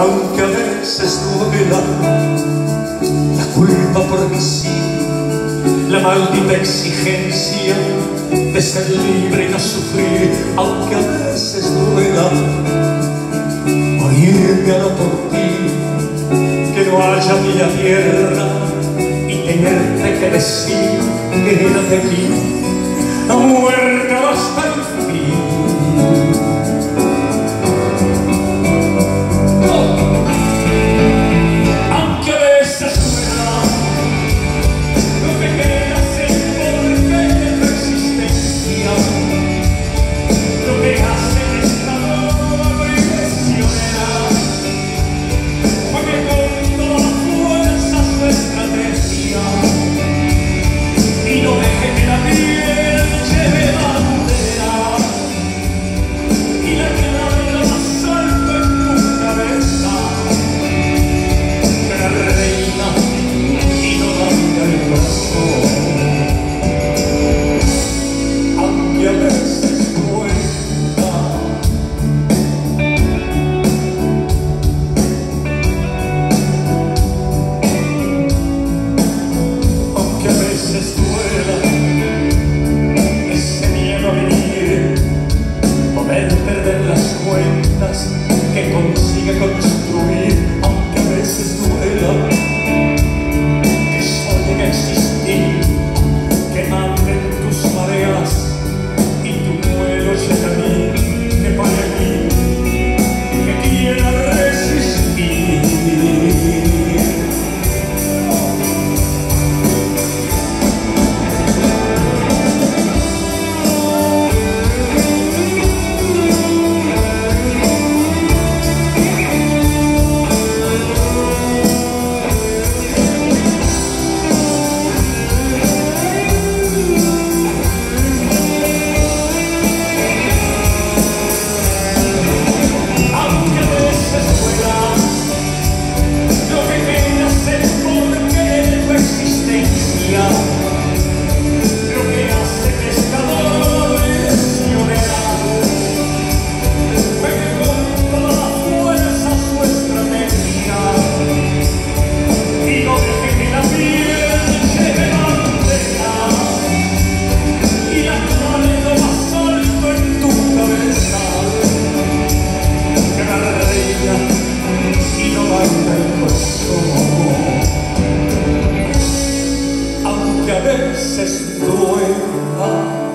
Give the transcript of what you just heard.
aunque a veces duela la culpa porque sí, la maldita exigencia de ser libre y no sufrir, aunque a veces duela morirme a lo por ti, que no haya vida tierra y tenerte que decir que era de aquí, veces duela